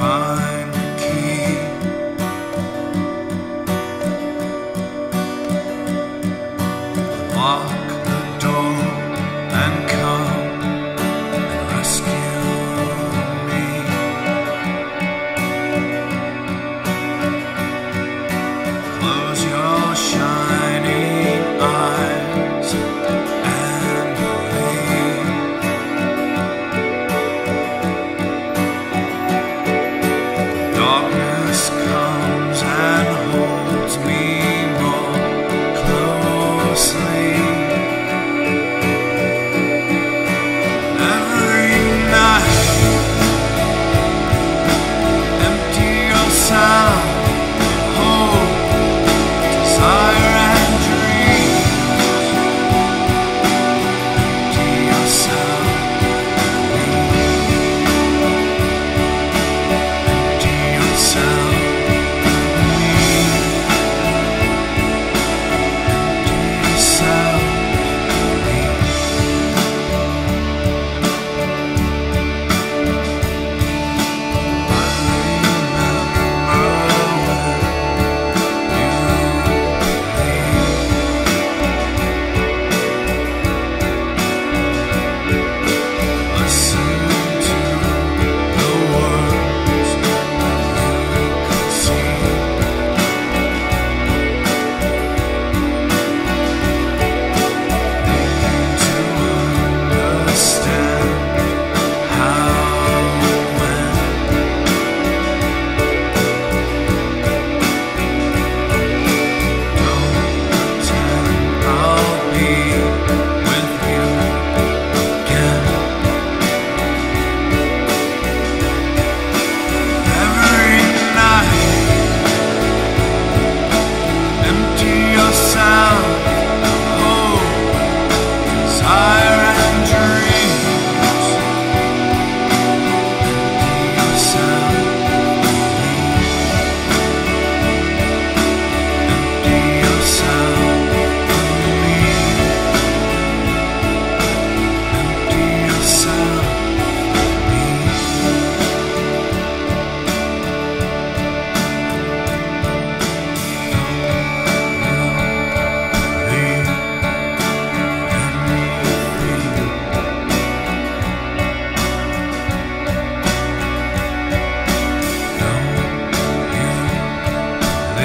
find the key. Walk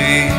see